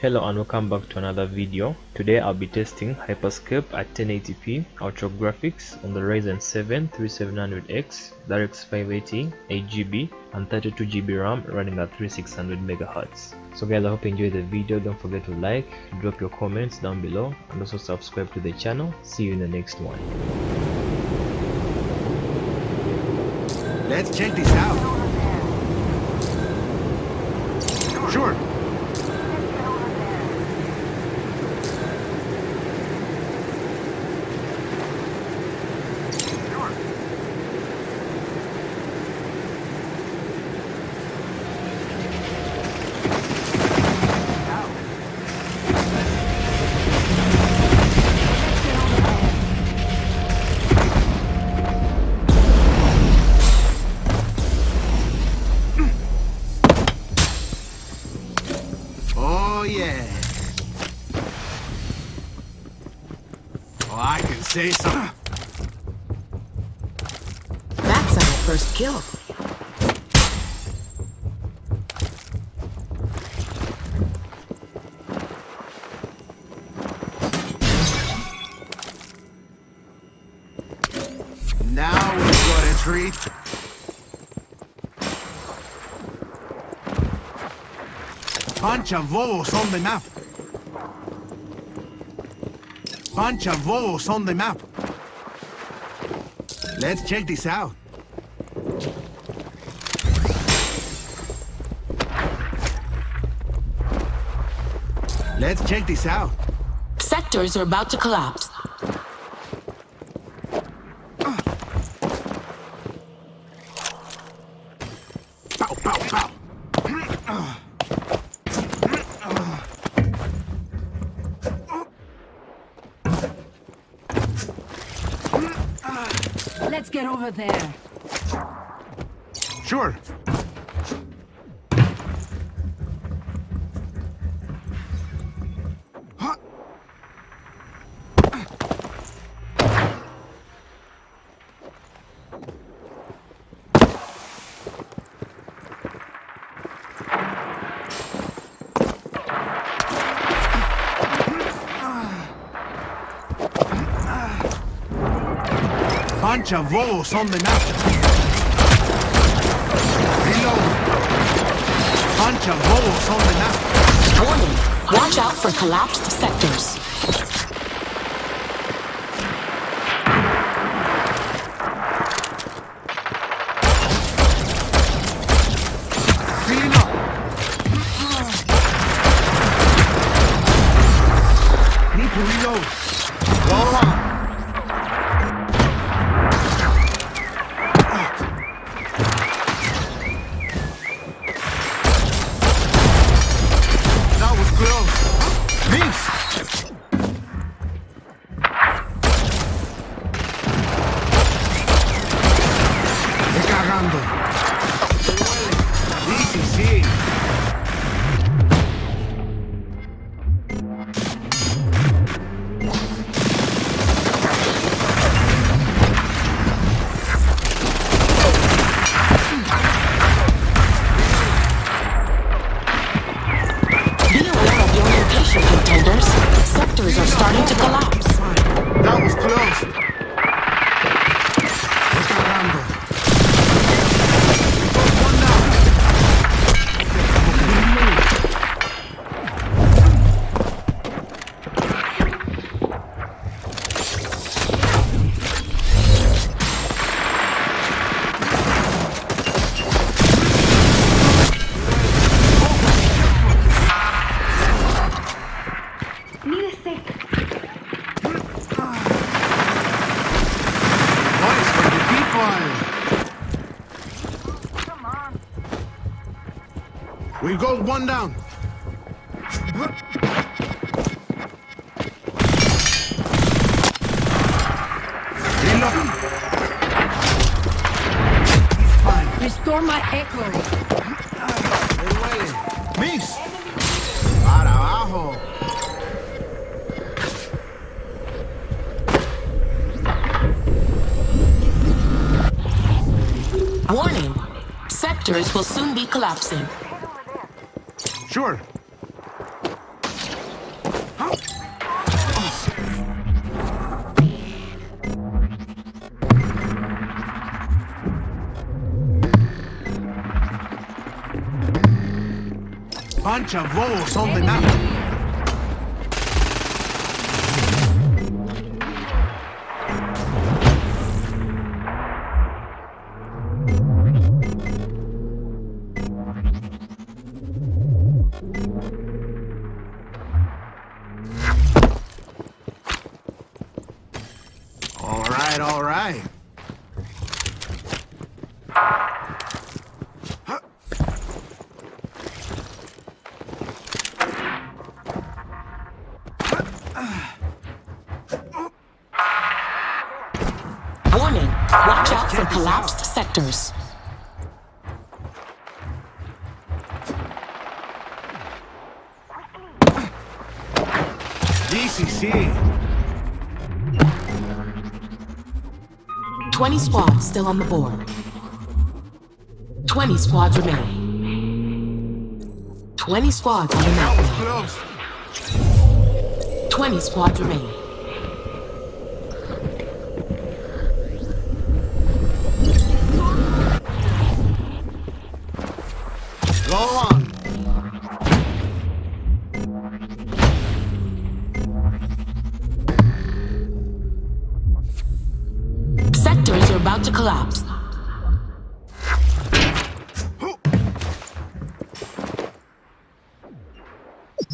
Hello and welcome back to another video. Today I'll be testing Hyperscape at 1080p Ultra Graphics on the Ryzen 7 3700X, the RX 580, 8GB and 32GB RAM running at 3600 MHz. So guys I hope you enjoyed the video. Don't forget to like, drop your comments down below and also subscribe to the channel. See you in the next one. Let's check this out. Sure. Say so. That's our first kill. Now we've got a treat. Bunch of wolves on the map. Bunch of wolves on the map. Let's check this out. Let's check this out. Sectors are about to collapse. Get over there. Sure. Bunch of wolves on the map. Reload. Bunch of wolves on the map. Warning, watch out for collapsed sectors. Cagando. We got one down. Reload. He's fine. Restore my echo. Miss. Para abajo. Warning, sectors will soon be collapsing. Sure. Bunch of wolves on the mountain. Right, all right. Warning, watch out for collapsed sectors. This 20 squads still on the board. 20 squads remain. 20 squads on the map 20 squads remain. Go on. About to collapse.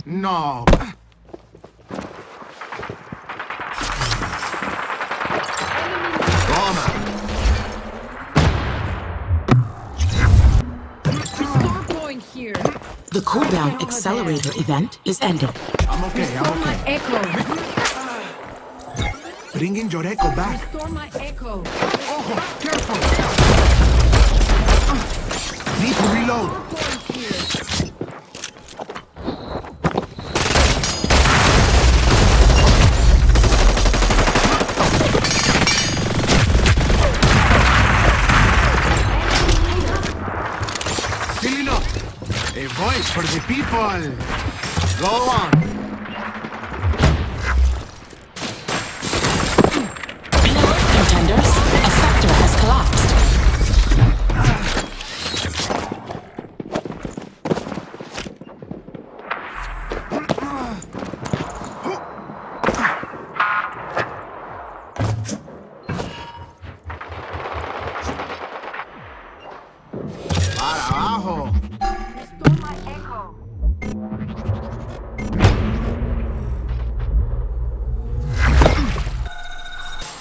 No. Toma. Storm going here. The cooldown accelerator event is ended. I'm okay, I'm Restore my okay. echo. Bringing your echo back. Restore my echo. Oh, careful. Need to reload. Filling up. A voice for the people. Go on.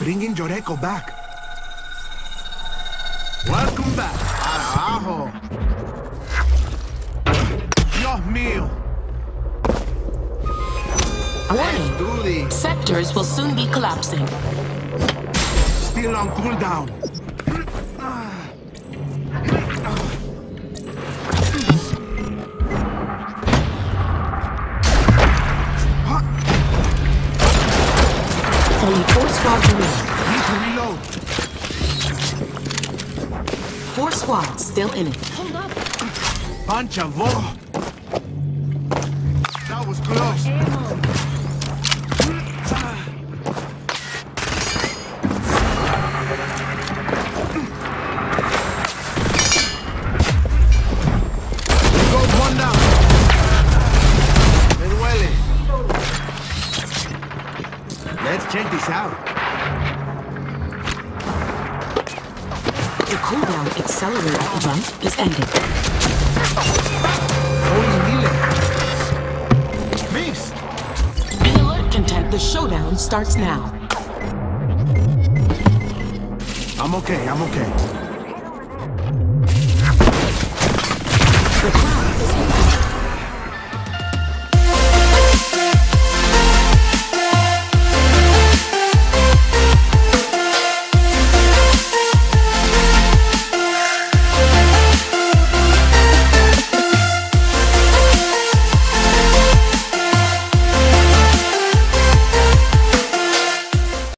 Bringing your echo back. Welcome back. Para. Dios mío. Warning, sectors will soon be collapsing. Still on cooldown. Only four squads. Need to reload. Four squads still in it. Hold up. Bunch of wolves. That was close. Ammo. One down. Me duele. Let's check this out. Accelerator event is ended. Missed. Be alert, content. The showdown starts now. I'm okay, I'm okay.